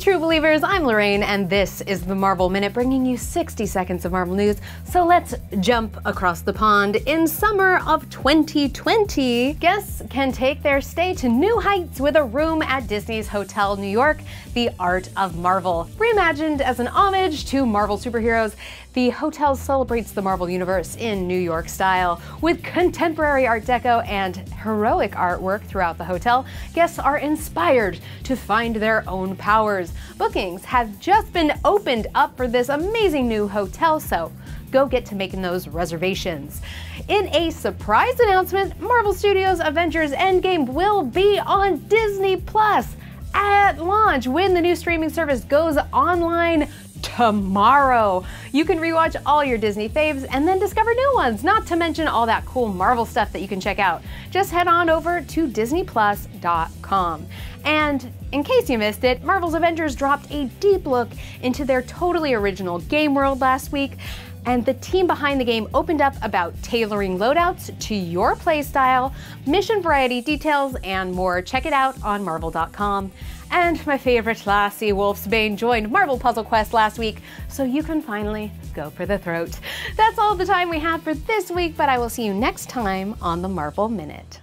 True believers, I'm Lorraine, and this is the Marvel Minute, bringing you 60 seconds of Marvel news. So let's jump across the pond. In summer of 2020, guests can take their stay to new heights with a room at Disney's Hotel New York, The Art of Marvel. Reimagined as an homage to Marvel superheroes, the hotel celebrates the Marvel Universe in New York style. With contemporary Art Deco and heroic artwork throughout the hotel, guests are inspired to find their own powers. Bookings have just been opened up for this amazing new hotel, so go get to making those reservations. In a surprise announcement, Marvel Studios' Avengers Endgame will be on Disney Plus at launch when the new streaming service goes online tomorrow. You can rewatch all your Disney faves and then discover new ones, not to mention all that cool Marvel stuff that you can check out. Just head on over to DisneyPlus.com. And in case you missed it, Marvel's Avengers dropped a deep look into their totally original game world last week and the team behind the game opened up about tailoring loadouts to your playstyle, mission variety details, and more. Check it out on Marvel.com. And my favorite lassie, Wolfsbane, joined Marvel Puzzle Quest last week, so you can finally go for the throat. That's all the time we have for this week, but I will see you next time on the Marvel Minute.